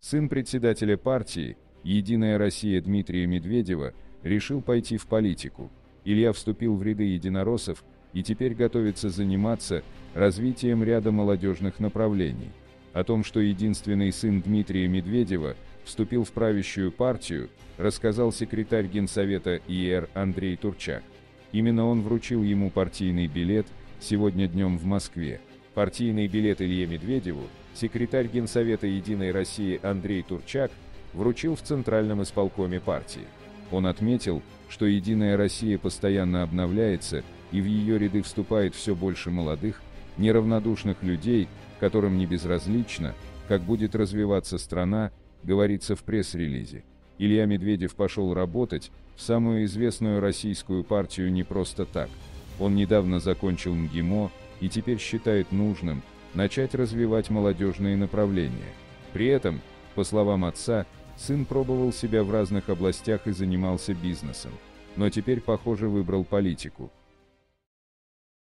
Сын председателя партии «Единая Россия» Дмитрия Медведева решил пойти в политику. Илья вступил в ряды единороссов и теперь готовится заниматься развитием ряда молодежных направлений. О том, что единственный сын Дмитрия Медведева вступил в правящую партию, рассказал секретарь Генсовета ИР Андрей Турчак. Именно он вручил ему партийный билет сегодня днем в Москве. Партийный билет Илье Медведеву секретарь Генсовета «Единой России» Андрей Турчак вручил в Центральном исполкоме партии. Он отметил, что «Единая Россия» постоянно обновляется, и в ее ряды вступает все больше молодых, неравнодушных людей, которым не безразлично, как будет развиваться страна, говорится в пресс-релизе. Илья Медведев пошел работать в самую известную российскую партию не просто так. Он недавно закончил МГИМО и теперь считает нужным начать развивать молодежные направления. При этом, по словам отца, сын пробовал себя в разных областях и занимался бизнесом, но теперь, похоже, выбрал политику.